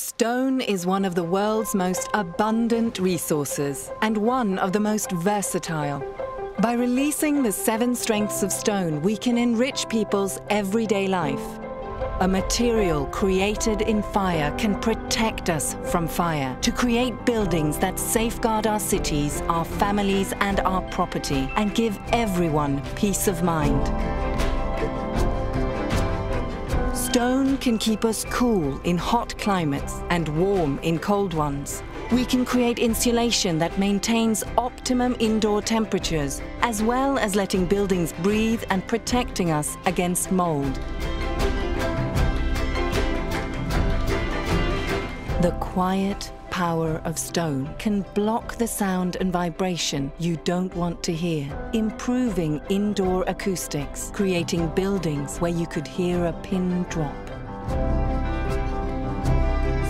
Stone is one of the world's most abundant resources and one of the most versatile. By releasing the seven strengths of stone, we can enrich people's everyday life. A material created in fire can protect us from fire to create buildings that safeguard our cities, our families and our property and give everyone peace of mind. Stone can keep us cool in hot climates and warm in cold ones. We can create insulation that maintains optimum indoor temperatures, as well as letting buildings breathe and protecting us against mold. The quiet, power of stone can block the sound and vibration you don't want to hear, improving indoor acoustics, creating buildings where you could hear a pin drop.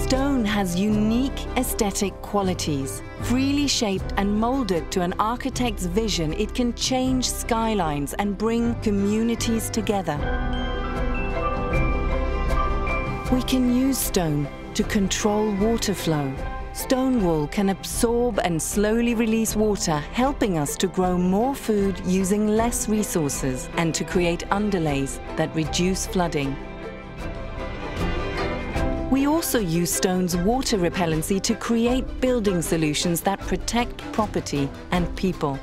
Stone has unique aesthetic qualities. Freely shaped and molded to an architect's vision, it can change skylines and bring communities together. We can use stone to control water flow, Stone wool can absorb and slowly release water, helping us to grow more food using less resources and to create underlays that reduce flooding. We also use stone's water repellency to create building solutions that protect property and people.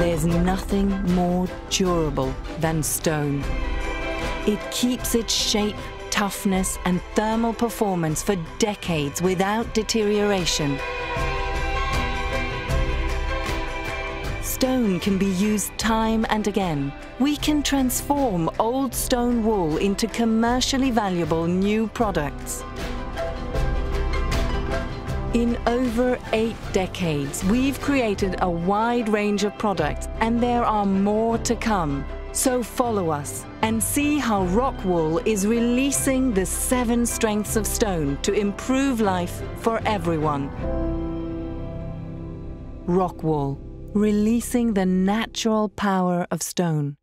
There's nothing more durable than stone. It keeps its shape toughness and thermal performance for decades without deterioration. Stone can be used time and again. We can transform old stone wool into commercially valuable new products. In over eight decades, we've created a wide range of products and there are more to come. So follow us and see how Rockwool is releasing the seven strengths of stone to improve life for everyone. Rockwool, releasing the natural power of stone.